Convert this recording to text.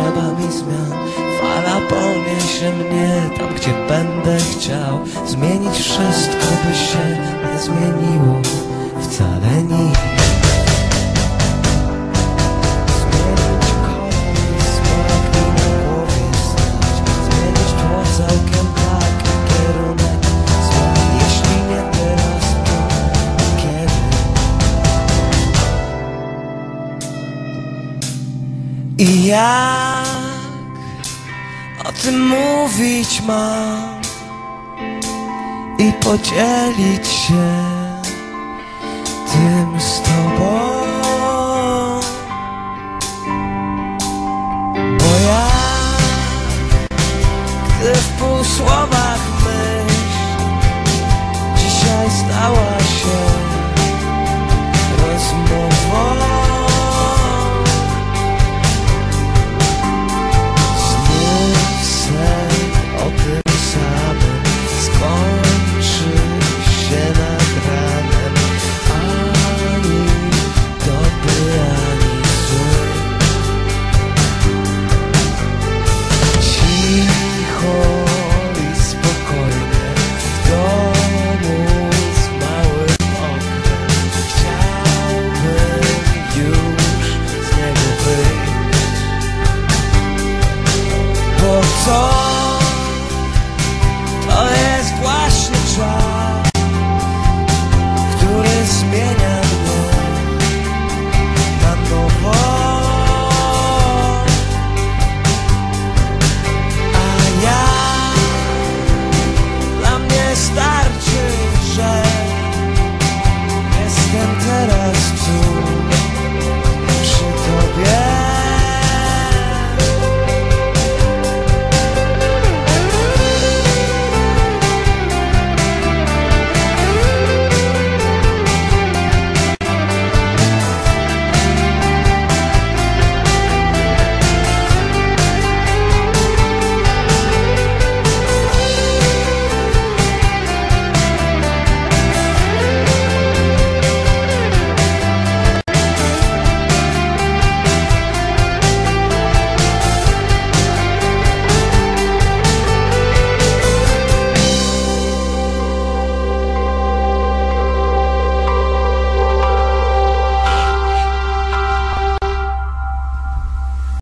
potrzeba mi zmian. Fala poniesie mnie tam, gdzie będę chciał. Zmienić wszystko, by się nie zmieniło. I jak o tym mówić mam i podzielić się tym z tobą? Bo ja, gdy w pół słowach myśl dzisiaj stała